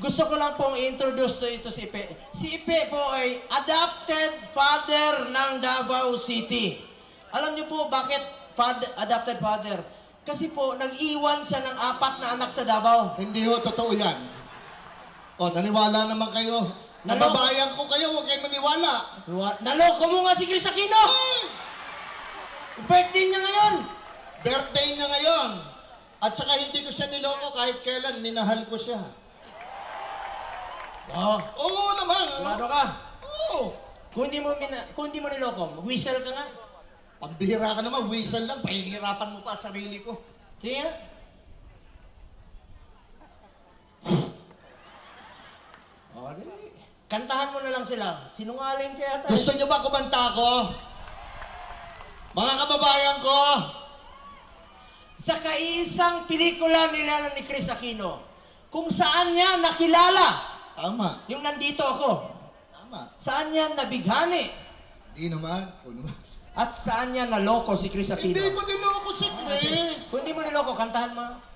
gusto ko lang pong i-introduce to ito si Ipe. Si Ipe po ay adopted father ng Davao City. Alam niyo po bakit father, adopted father? Kasi po, nag-iwan siya ng apat na anak sa Davao. Hindi ho, totoo yan. O, naniwala naman kayo. Naloko. Nababayan ko kayo, huwag kayo maniwala. Naloko mo nga si Chris Aquino! Birthday niya ngayon! Birthday niya ngayon. At saka hindi ko siya niloko kahit kailan, minahal ko siya. Oo. Oo naman. Sigurado ka. Oo. Kung hindi mo, mina, kung hindi mo niloko, whistle ka nga. Pambihira ka naman, whistle lang, pahihirapan mo pa sarili ko. Sige nga. Oh. Kantahan mo na lang sila. Sinungaling kaya tayo. Gusto niyo ba kumanta ko? Mga kababayan ko, Sa kaisang pelikula nila ni Chris Aquino, kung saan niya nakilala, tama, yung nandito ako, tama. saan niya nabighani, Hindi naman. At saan niya naloko si Chris Aquino. Hindi ko niloko si Chris. Kung hindi mo niloko, kantahan mo.